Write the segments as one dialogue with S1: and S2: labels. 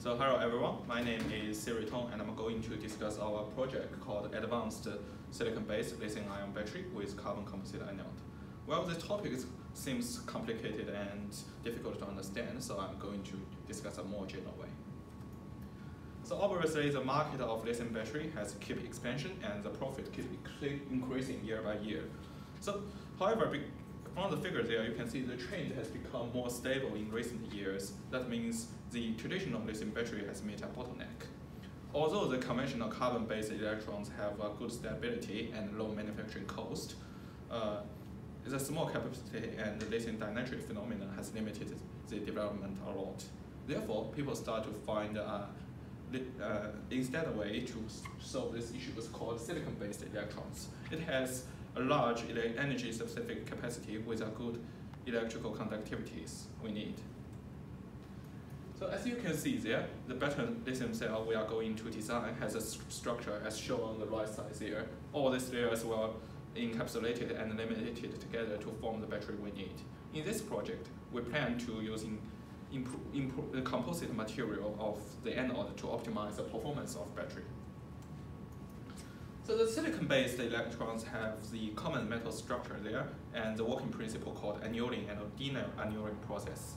S1: So hello everyone, my name is Sirui Tong and I'm going to discuss our project called Advanced Silicon-Based Lithium-Ion Battery with Carbon Composite Anode. Well, the topic seems complicated and difficult to understand, so I'm going to discuss a more general way. So obviously the market of lithium battery has keep expansion and the profit keep increasing year by year. So however, from the figure there, you can see the trend has become more stable in recent years. That means the traditional lithium battery has met a bottleneck. Although the conventional carbon-based electrons have a good stability and low manufacturing cost, uh, the small capacity and lithium dendrite phenomenon has limited the development a lot. Therefore, people start to find uh, uh, instead a way to solve this issue is called silicon-based electrons. It has a large energy specific capacity with a good electrical conductivities we need. So as you can see there, the battery lithium cell we are going to design has a st structure as shown on the right side there. All these layers were encapsulated and laminated together to form the battery we need. In this project, we plan to using the composite material of the anode to optimize the performance of battery. So the silicon-based electrons have the common metal structure there and the working principle called annealing and denannealing process.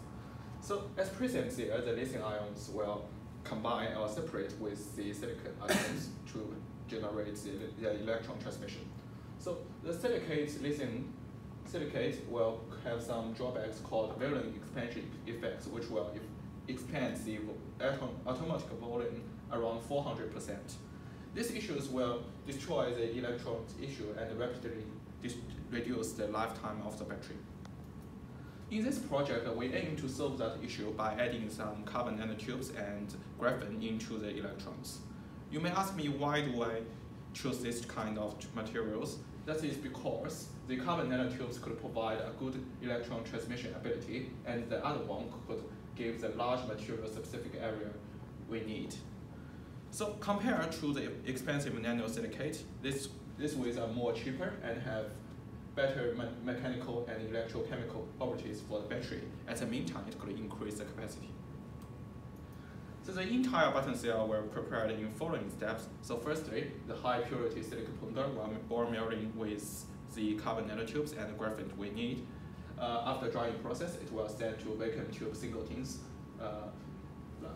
S1: So as present there, the lithium ions will combine or separate with the silicon ions to generate the, the electron transmission. So the silicate lithium silicate will have some drawbacks called valence expansion effects, which will expand the atom, atomic volume around 400%. These issues will destroy the electron issue and rapidly reduce the lifetime of the battery. In this project, we aim to solve that issue by adding some carbon nanotubes and graphene into the electrons. You may ask me why do I choose this kind of materials? That is because the carbon nanotubes could provide a good electron transmission ability and the other one could give the large material specific area we need. So compared to the expensive nanosilicate, this, these ways are more cheaper and have better me mechanical and electrochemical properties for the battery. At the meantime, it could increase the capacity. So the entire button cell were prepared in following steps. So firstly, the high purity silicon powder ball milling with the carbon nanotubes and graphite we need. Uh, after drying process, it will send to vacuum tube singletons. Uh,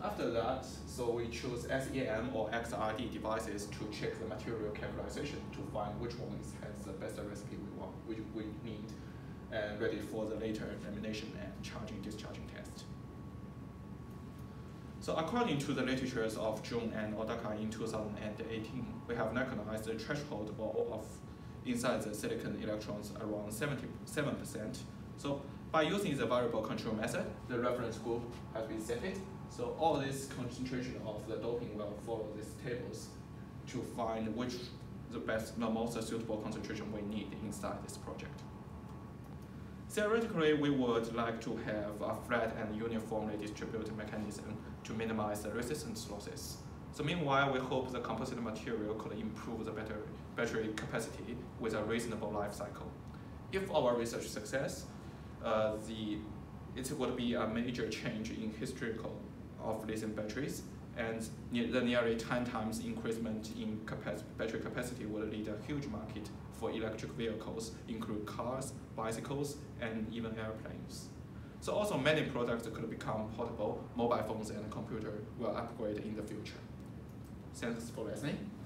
S1: after that, so we choose SEM or XRD devices to check the material characterization to find which one has the best recipe we want, which we need, and ready for the later lamination and charging discharging test. So according to the literatures of Jun and Odaka in 2018, we have recognized the threshold of inside the silicon electrons around 77%. So by using the variable control method, the reference group has been set it so all this concentration of the doping will follow these tables to find which the best, the most suitable concentration we need inside this project. Theoretically, we would like to have a flat and uniformly distributed mechanism to minimize the resistance losses. So meanwhile, we hope the composite material could improve the battery, battery capacity with a reasonable life cycle. If our research success, Uh, the, it would be a major change in historical of lithium batteries, and the nearly 10 times increasement in capacity, battery capacity will lead a huge market for electric vehicles, include cars, bicycles, and even airplanes. So also many products could become portable, mobile phones and computer will upgrade in the future. Thanks for listening.